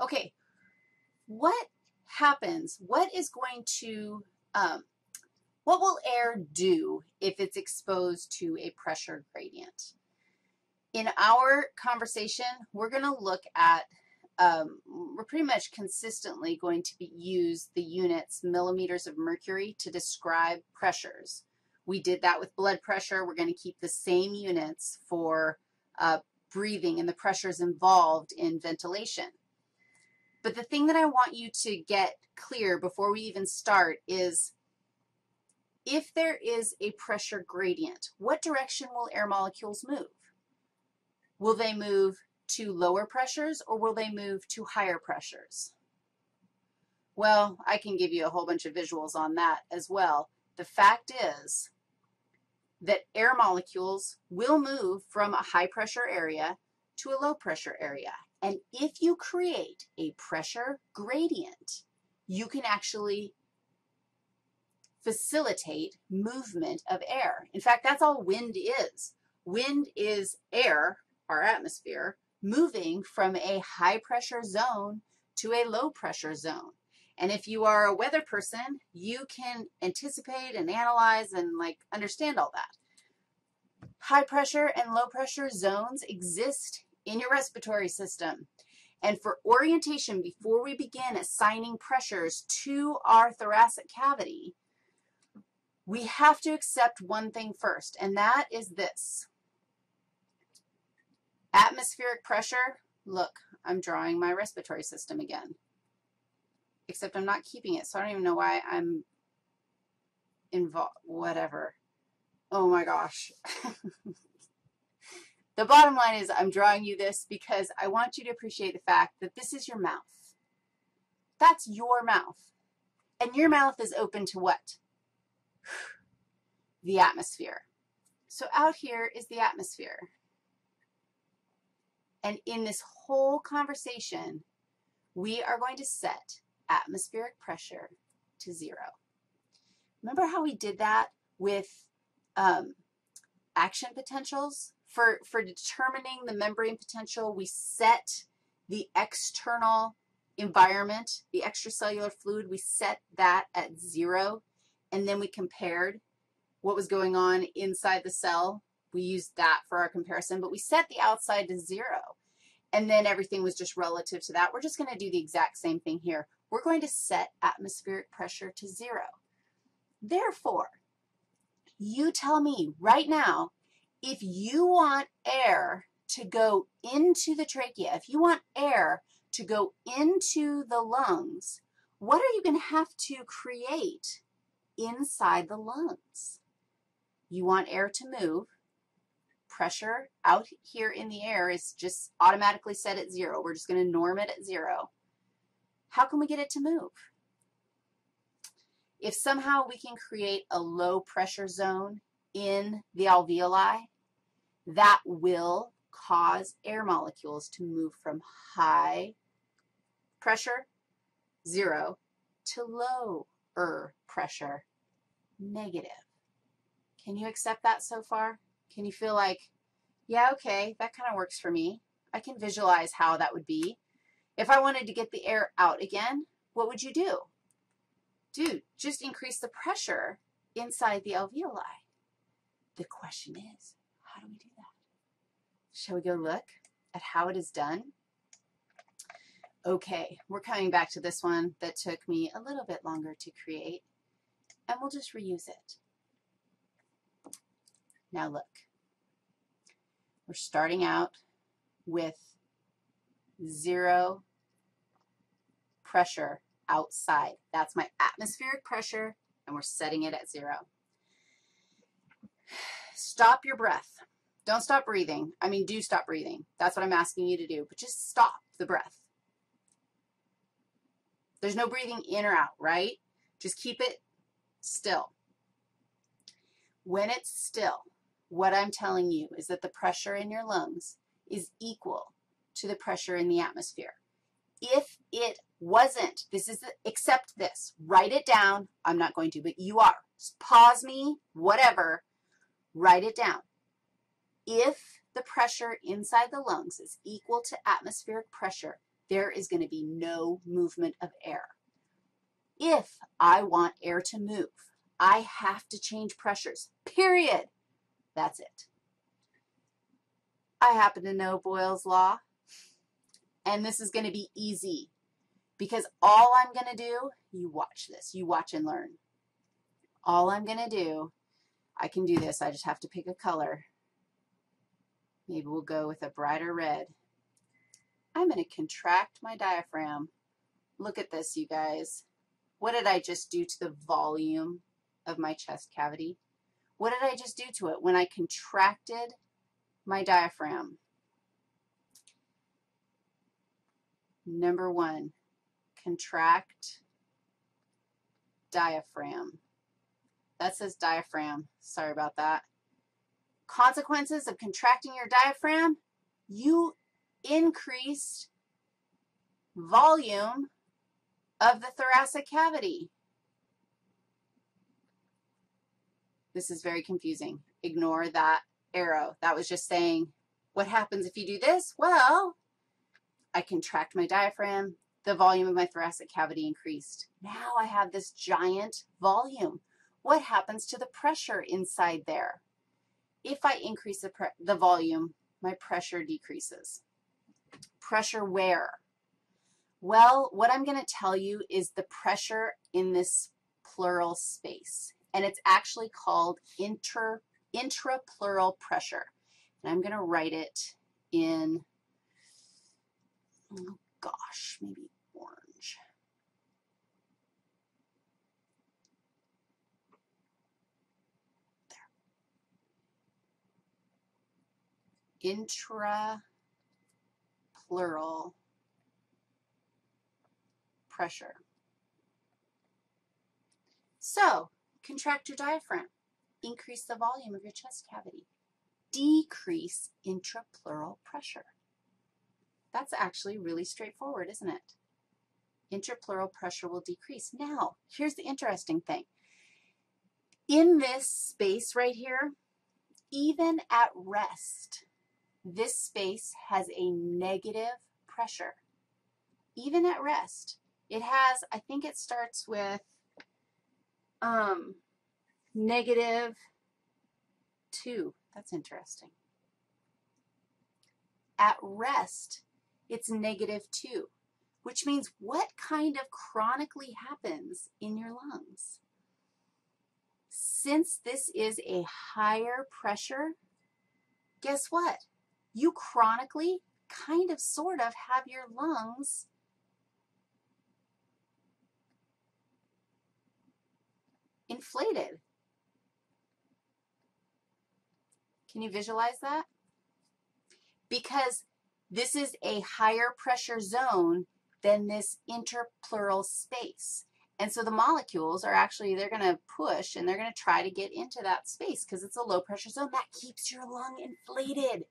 Okay, what happens, what is going to, um, what will air do if it's exposed to a pressure gradient? In our conversation, we're going to look at, um, we're pretty much consistently going to be, use the units millimeters of mercury to describe pressures. We did that with blood pressure. We're going to keep the same units for uh, breathing and the pressures involved in ventilation. But the thing that I want you to get clear before we even start is if there is a pressure gradient, what direction will air molecules move? Will they move to lower pressures or will they move to higher pressures? Well, I can give you a whole bunch of visuals on that as well. The fact is that air molecules will move from a high pressure area to a low pressure area. And if you create a pressure gradient, you can actually facilitate movement of air. In fact, that's all wind is. Wind is air, our atmosphere, moving from a high pressure zone to a low pressure zone. And if you are a weather person, you can anticipate and analyze and like understand all that. High pressure and low pressure zones exist in your respiratory system. And for orientation, before we begin assigning pressures to our thoracic cavity, we have to accept one thing first, and that is this. Atmospheric pressure, look, I'm drawing my respiratory system again, except I'm not keeping it, so I don't even know why I'm involved, whatever. Oh my gosh. The bottom line is I'm drawing you this because I want you to appreciate the fact that this is your mouth. That's your mouth. And your mouth is open to what? The atmosphere. So out here is the atmosphere. And in this whole conversation, we are going to set atmospheric pressure to zero. Remember how we did that with um, action potentials? For, for determining the membrane potential, we set the external environment, the extracellular fluid, we set that at zero, and then we compared what was going on inside the cell. We used that for our comparison, but we set the outside to zero, and then everything was just relative to that. We're just going to do the exact same thing here. We're going to set atmospheric pressure to zero. Therefore, you tell me right now if you want air to go into the trachea, if you want air to go into the lungs, what are you going to have to create inside the lungs? You want air to move. Pressure out here in the air is just automatically set at zero. We're just going to norm it at zero. How can we get it to move? If somehow we can create a low pressure zone in the alveoli, that will cause air molecules to move from high pressure, zero, to lower pressure, negative. Can you accept that so far? Can you feel like, yeah, okay, that kind of works for me. I can visualize how that would be. If I wanted to get the air out again, what would you do? Dude, just increase the pressure inside the alveoli. The question is, how do we do that? Shall we go look at how it is done? Okay, we're coming back to this one that took me a little bit longer to create, and we'll just reuse it. Now look, we're starting out with zero pressure outside. That's my atmospheric pressure, and we're setting it at zero. Stop your breath. Don't stop breathing. I mean, do stop breathing. That's what I'm asking you to do, but just stop the breath. There's no breathing in or out, right? Just keep it still. When it's still, what I'm telling you is that the pressure in your lungs is equal to the pressure in the atmosphere. If it wasn't, this is, the, accept this, write it down. I'm not going to, but you are. pause me, whatever, write it down. If the pressure inside the lungs is equal to atmospheric pressure, there is going to be no movement of air. If I want air to move, I have to change pressures, period. That's it. I happen to know Boyle's Law, and this is going to be easy because all I'm going to do, you watch this, you watch and learn. All I'm going to do, I can do this, I just have to pick a color. Maybe we'll go with a brighter red. I'm going to contract my diaphragm. Look at this, you guys. What did I just do to the volume of my chest cavity? What did I just do to it when I contracted my diaphragm? Number one, contract diaphragm. That says diaphragm. Sorry about that. Consequences of contracting your diaphragm, you increased volume of the thoracic cavity. This is very confusing. Ignore that arrow. That was just saying, what happens if you do this? Well, I contract my diaphragm, the volume of my thoracic cavity increased. Now I have this giant volume. What happens to the pressure inside there? If I increase the, the volume, my pressure decreases. Pressure where? Well, what I'm going to tell you is the pressure in this pleural space, and it's actually called inter, intrapleural pressure. And I'm going to write it in, oh gosh, maybe orange. There. Intrapleural pressure. So, contract your diaphragm. Increase the volume of your chest cavity. Decrease intrapleural pressure. That's actually really straightforward, isn't it? Intrapleural pressure will decrease. Now, here's the interesting thing. In this space right here, even at rest, this space has a negative pressure. Even at rest. It has, I think it starts with um, negative 2. That's interesting. At rest, it's negative 2, which means what kind of chronically happens in your lungs? Since this is a higher pressure, guess what? You chronically kind of sort of have your lungs inflated. Can you visualize that? Because this is a higher pressure zone than this interpleural space. And so the molecules are actually, they're going to push and they're going to try to get into that space because it's a low pressure zone. That keeps your lung inflated.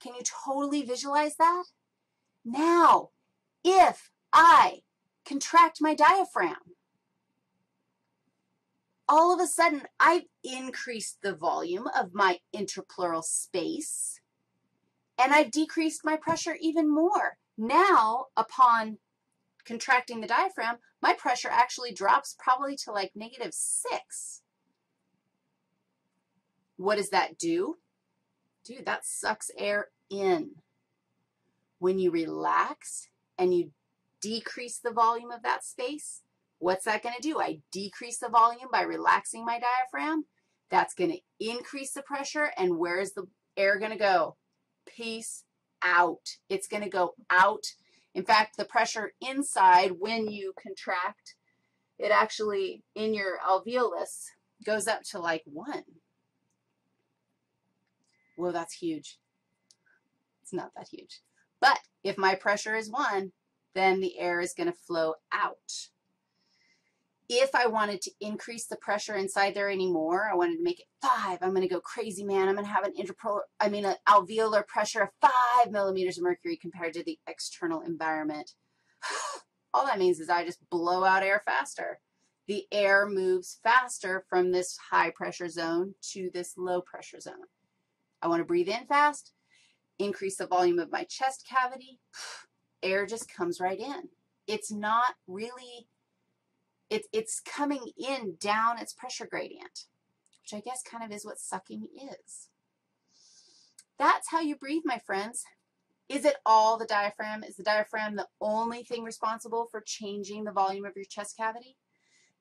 Can you totally visualize that? Now, if I contract my diaphragm, all of a sudden I've increased the volume of my intrapleural space and I've decreased my pressure even more. Now, upon contracting the diaphragm, my pressure actually drops probably to like negative 6. What does that do? Dude, that sucks air in. When you relax and you decrease the volume of that space, What's that going to do? I decrease the volume by relaxing my diaphragm. That's going to increase the pressure, and where is the air going to go? Peace out. It's going to go out. In fact, the pressure inside when you contract, it actually, in your alveolus, goes up to like 1. Whoa, that's huge. It's not that huge. But if my pressure is 1, then the air is going to flow out if I wanted to increase the pressure inside there anymore, I wanted to make it five. I'm going to go crazy, man. I'm going to have an interpolar, I mean, an alveolar pressure of five millimeters of mercury compared to the external environment. All that means is I just blow out air faster. The air moves faster from this high pressure zone to this low pressure zone. I want to breathe in fast, increase the volume of my chest cavity. air just comes right in. It's not really, it, it's coming in down its pressure gradient, which I guess kind of is what sucking is. That's how you breathe, my friends. Is it all the diaphragm? Is the diaphragm the only thing responsible for changing the volume of your chest cavity?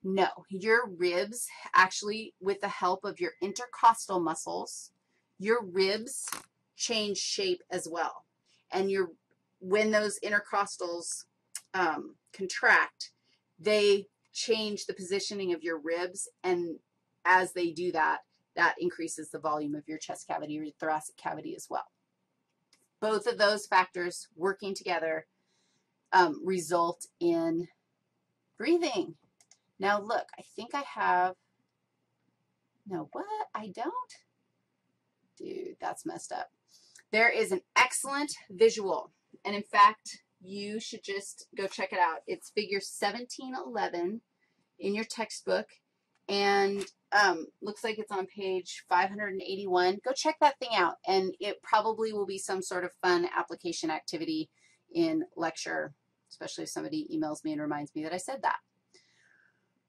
No, your ribs actually, with the help of your intercostal muscles, your ribs change shape as well. And your when those intercostals um, contract, they change the positioning of your ribs. And as they do that, that increases the volume of your chest cavity or thoracic cavity as well. Both of those factors working together um, result in breathing. Now look, I think I have, no, what? I don't? Dude, that's messed up. There is an excellent visual, and in fact, you should just go check it out. It's figure 1711 in your textbook, and um, looks like it's on page 581. Go check that thing out, and it probably will be some sort of fun application activity in lecture, especially if somebody emails me and reminds me that I said that.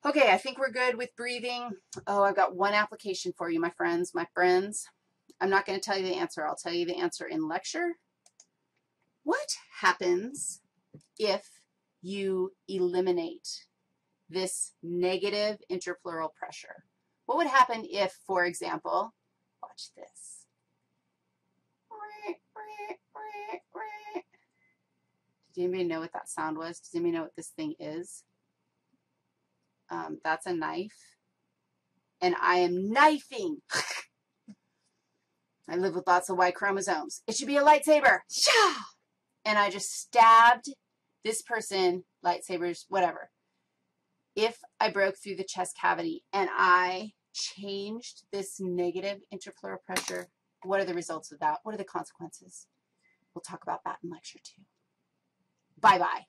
Okay, I think we're good with breathing. Oh, I've got one application for you, my friends, my friends. I'm not going to tell you the answer. I'll tell you the answer in lecture. What happens if you eliminate this negative interpleural pressure? What would happen if, for example, watch this. Does anybody know what that sound was? Does anybody know what this thing is? Um, that's a knife. And I am knifing. I live with lots of Y chromosomes. It should be a lightsaber. And I just stabbed this person, lightsabers, whatever. If I broke through the chest cavity and I changed this negative interpleural pressure, what are the results of that? What are the consequences? We'll talk about that in lecture two. Bye-bye.